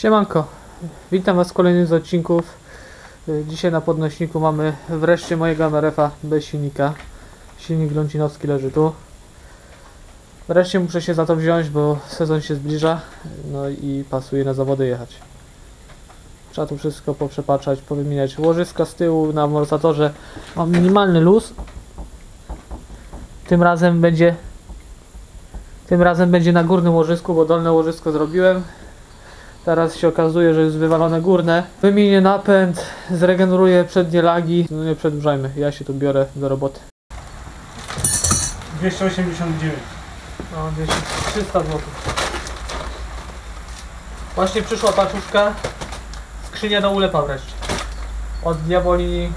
Siemanko, witam Was w kolejnym z odcinków. Y, Dzisiaj na podnośniku mamy wreszcie mojego MRF-a bez silnika. Silnik lącinowski leży tu. Wreszcie muszę się za to wziąć, bo sezon się zbliża, no i pasuje na zawody jechać. Trzeba tu wszystko poprzepatrzać, powymieniać łożyska z tyłu na amortyzatorze. Mam minimalny luz. Tym razem będzie tym razem będzie na górnym łożysku, bo dolne łożysko zrobiłem. Teraz się okazuje, że jest wywalone górne. Wymienię napęd, zregeneruję przednie lagi. No nie przedłużajmy, ja się tu biorę do roboty. 289. No, 200, 300 zł. Właśnie przyszła paczuszka. Skrzynia do ulepa wreszcie. Od diaboli.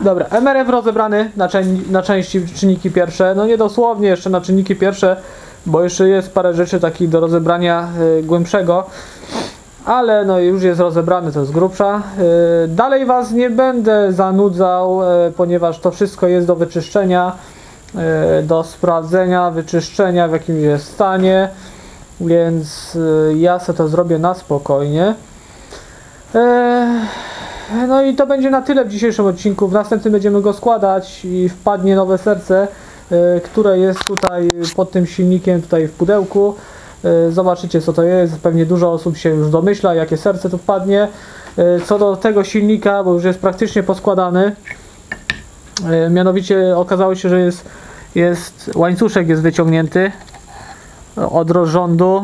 Dobra, MRF rozebrany na, na części czynniki pierwsze. No nie dosłownie jeszcze na czynniki pierwsze, bo jeszcze jest parę rzeczy takich do rozebrania y, głębszego. Ale no już jest rozebrany, to jest grubsza. Y, dalej Was nie będę zanudzał, y, ponieważ to wszystko jest do wyczyszczenia, y, do sprawdzenia, wyczyszczenia w jakim jest stanie. Więc y, ja sobie to zrobię na spokojnie. Eee, no i to będzie na tyle w dzisiejszym odcinku. W następnym będziemy go składać i wpadnie nowe serce, e, które jest tutaj pod tym silnikiem, tutaj w pudełku. E, Zobaczycie co to jest. Pewnie dużo osób się już domyśla, jakie serce tu wpadnie. E, Co do tego silnika, bo już jest praktycznie poskładany. Mianowicie okazało się, że jest, jest łańcuszek jest wyciągnięty od rozrządu.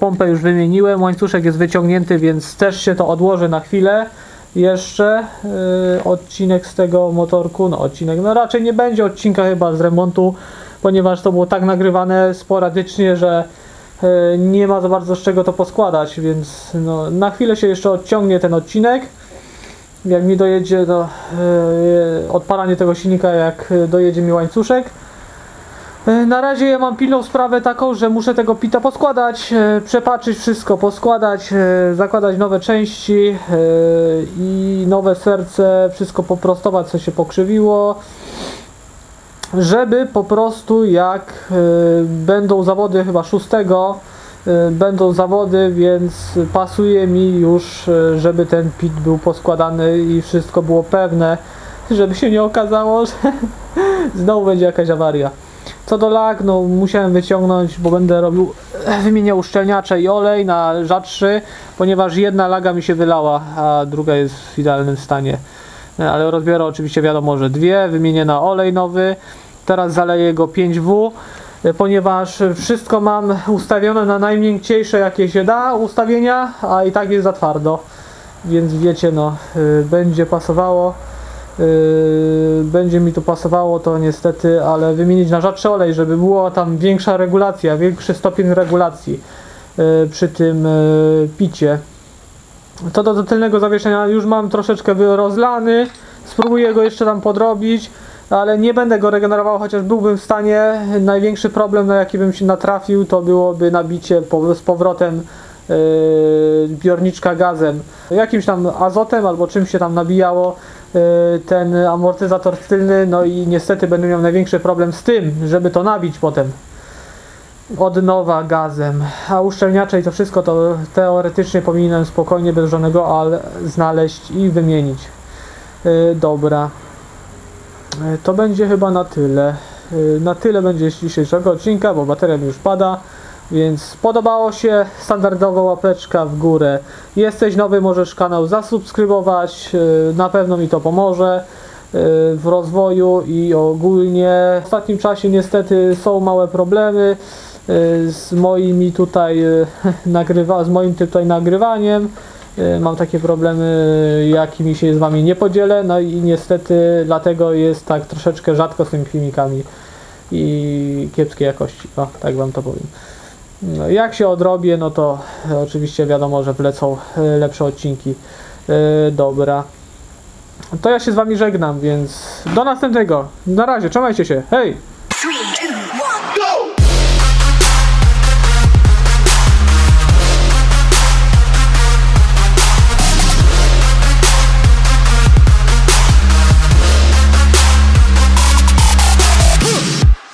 Pompę już wymieniłem, łańcuszek jest wyciągnięty, więc też się to odłoży na chwilę. Jeszcze e, odcinek z tego motorku, no odcinek, no raczej nie będzie odcinka chyba z remontu, ponieważ to było tak nagrywane sporadycznie, że e, nie ma za bardzo z czego to poskładać, więc no, na chwilę się jeszcze odciągnie ten odcinek. Jak mi dojedzie do e, odpalanie tego silnika, jak e, dojedzie mi łańcuszek. E, Na razie ja mam pilną sprawę taką, że muszę tego pita poskładać, e, przepatrzyć wszystko, poskładać, e, zakładać nowe części i nowe serce, wszystko poprostować, co się pokrzywiło, żeby po prostu jak będą zawody chyba 6, e, będą zawody, więc pasuje mi już, żeby ten pit był poskładany i wszystko było pewne, żeby się nie okazało, że znowu będzie jakaś awaria. Co do lag, no musiałem wyciągnąć, bo będę robił, wymieniał uszczelniacze i olej na rzadszy, ponieważ jedna laga mi się wylała, a druga jest w idealnym stanie. E, Ale rozbiorę oczywiście wiadomo, że dwie, wymienię na olej nowy, teraz zaleję go 5W, e, ponieważ wszystko mam ustawione na najmiękciejsze jakie się da ustawienia, a i tak jest za twardo, więc wiecie no, będzie pasowało. Yy, będzie mi to pasowało to niestety, ale wymienić na rzadszy olej, żeby była tam większa regulacja, większy stopień regulacji yy, przy tym yy, picie. Co do, tylnego zawieszenia już mam troszeczkę rozlany, spróbuję go jeszcze tam podrobić, ale nie będę go regenerował, chociaż byłbym w stanie. Największy problem na jaki bym się natrafił to byłoby nabicie po, z powrotem yy, zbiorniczka gazem. Jakimś tam azotem albo czymś się tam nabijało ten amortyzator tylny, no i niestety będę miał największy problem z tym, żeby to nabić potem od nowa gazem. A uszczelniacze i to wszystko to teoretycznie powinienem spokojnie bez żadnego ale znaleźć i wymienić. Yy, dobra. Yy, To będzie chyba na tyle. Na tyle będzie z dzisiejszego odcinka, bo bateria już pada. Więc podobało się, standardowa łapeczka w górę. Jesteś nowy, możesz kanał zasubskrybować, yy, na pewno mi to pomoże yy, w rozwoju i ogólnie. W ostatnim czasie niestety są małe problemy yy, z moimi tutaj nagrywa, z moim tutaj nagrywaniem. Mam takie problemy, jakimi się z wami nie podzielę, no i niestety dlatego jest tak troszeczkę rzadko z tymi filmikami i kiepskiej jakości. O, tak wam to powiem. No, jak się odrobię, no to e, oczywiście wiadomo, że wlecą e, lepsze odcinki. E, dobra. To ja się z wami żegnam, więc do następnego. Na razie, trzymajcie się. Hej!